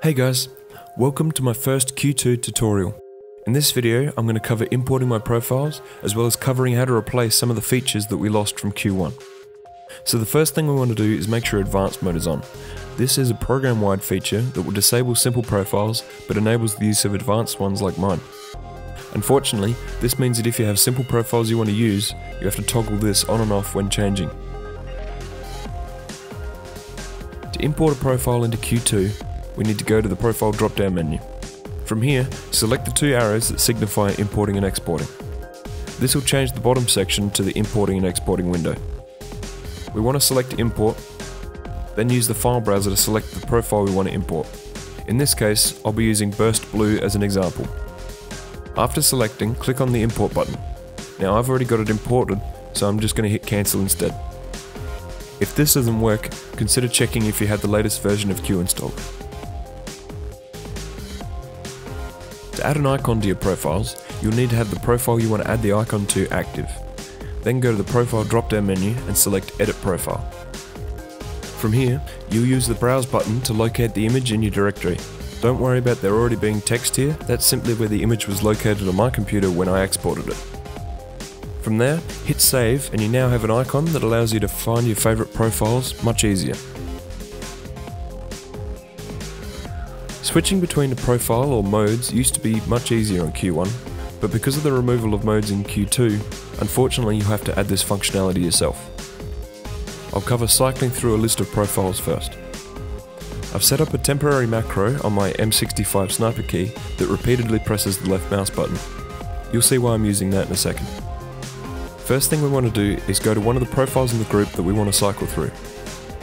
Hey guys, welcome to my first CUE2 tutorial. In this video, I'm going to cover importing my profiles, as well as covering how to replace some of the features that we lost from CUE1. So the first thing we want to do is make sure advanced mode is on. This is a program-wide feature that will disable simple profiles, but enables the use of advanced ones like mine. Unfortunately, this means that if you have simple profiles you want to use, you have to toggle this on and off when changing. To import a profile into CUE2, we need to go to the Profile drop-down menu. From here, select the two arrows that signify importing and exporting. This will change the bottom section to the importing and exporting window. We want to select import, then use the file browser to select the profile we want to import. In this case, I'll be using Burst Blue as an example. After selecting, click on the import button. Now I've already got it imported, so I'm just going to hit cancel instead. If this doesn't work, consider checking if you had the latest version of CUE To add an icon to your profiles, you'll need to have the profile you want to add the icon to active. Then go to the profile drop down menu and select edit profile. From here, you'll use the browse button to locate the image in your directory don't worry about there already being text here, that's simply where the image was located on my computer when I exported it. From there, hit save and you now have an icon that allows you to find your favourite profiles much easier. Switching between a profile or modes used to be much easier on CUE1, but because of the removal of modes in CUE2, unfortunately you have to add this functionality yourself. I'll cover cycling through a list of profiles first. I've set up a temporary macro on my M65 sniper key that repeatedly presses the left mouse button. You'll see why I'm using that in a second. First thing we want to do is go to one of the profiles in the group that we want to cycle through.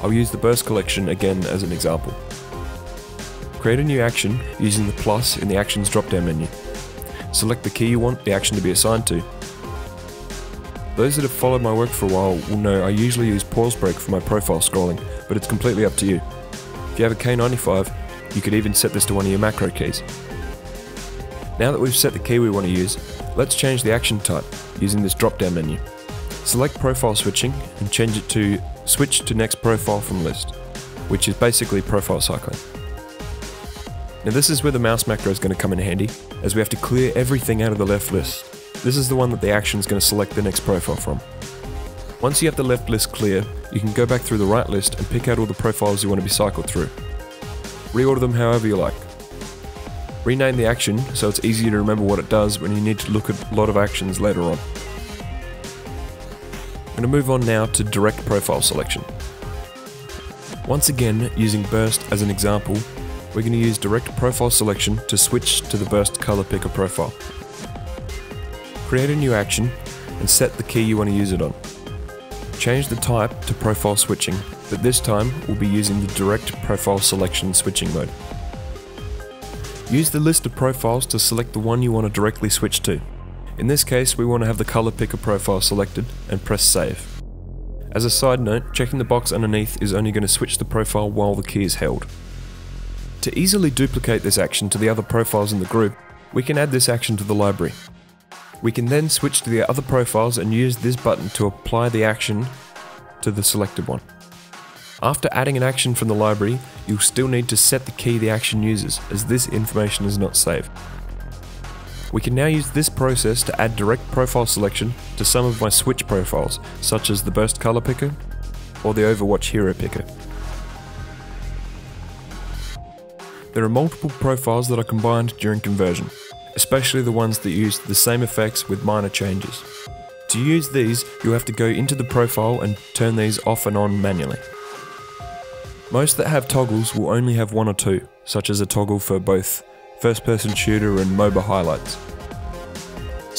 I'll use the burst collection again as an example. Create a new action using the plus in the actions drop down menu. Select the key you want the action to be assigned to. Those that have followed my work for a while will know I usually use pause break for my profile scrolling, but it's completely up to you. If you have a K95, you could even set this to one of your macro keys. Now that we've set the key we want to use, let's change the action type using this drop down menu. Select profile switching and change it to switch to next profile from list, which is basically profile cycling. Now this is where the mouse macro is going to come in handy, as we have to clear everything out of the left list. This is the one that the action is going to select the next profile from. Once you have the left list clear, you can go back through the right list and pick out all the profiles you want to be cycled through. Reorder them however you like. Rename the action so it's easier to remember what it does when you need to look at a lot of actions later on. I'm going to move on now to direct profile selection. Once again, using Burst as an example, we're going to use direct profile selection to switch to the Burst color picker profile. Create a new action and set the key you want to use it on. Change the type to profile switching, but this time we'll be using the direct profile selection switching mode. Use the list of profiles to select the one you want to directly switch to. In this case, we want to have the color picker profile selected and press save. As a side note, checking the box underneath is only going to switch the profile while the key is held. To easily duplicate this action to the other profiles in the group, we can add this action to the library. We can then switch to the other profiles and use this button to apply the action to the selected one. After adding an action from the library, you'll still need to set the key the action uses, as this information is not saved. We can now use this process to add direct profile selection to some of my switch profiles, such as the Burst Color Picker or the Overwatch Hero Picker. There are multiple profiles that are combined during conversion, especially the ones that use the same effects with minor changes. To use these, you'll have to go into the profile and turn these off and on manually. Most that have toggles will only have one or two, such as a toggle for both first person shooter and MOBA highlights.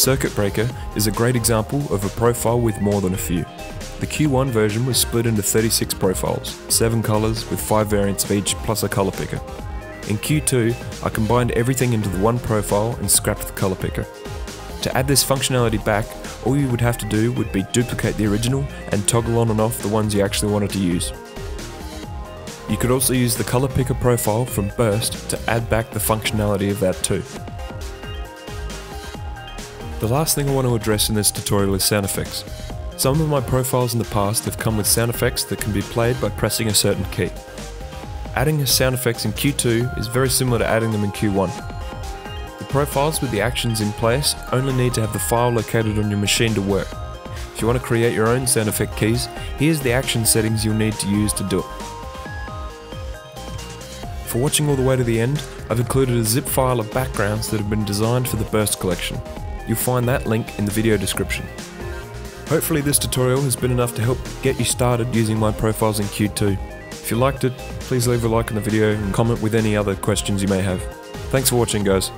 Circuit Breaker is a great example of a profile with more than a few. The CUE1 version was split into 36 profiles, 7 colours with 5 variants of each plus a colour picker. In CUE2, I combined everything into the one profile and scrapped the color picker. To add this functionality back, all you would have to do would be duplicate the original and toggle on and off the ones you actually wanted to use. You could also use the color picker profile from Burst to add back the functionality of that too. The last thing I want to address in this tutorial is sound effects. Some of my profiles in the past have come with sound effects that can be played by pressing a certain key. Adding sound effects in CUE2 is very similar to adding them in CUE1. The profiles with the actions in place only need to have the file located on your machine to work. If you want to create your own sound effect keys, here's the action settings you'll need to use to do it. For watching all the way to the end, I've included a zip file of backgrounds that have been designed for the Burst collection. You'll find that link in the video description. Hopefully this tutorial has been enough to help get you started using my profiles in CUE2. If you liked it, please leave a like on the video and comment with any other questions you may have. Thanks for watching guys.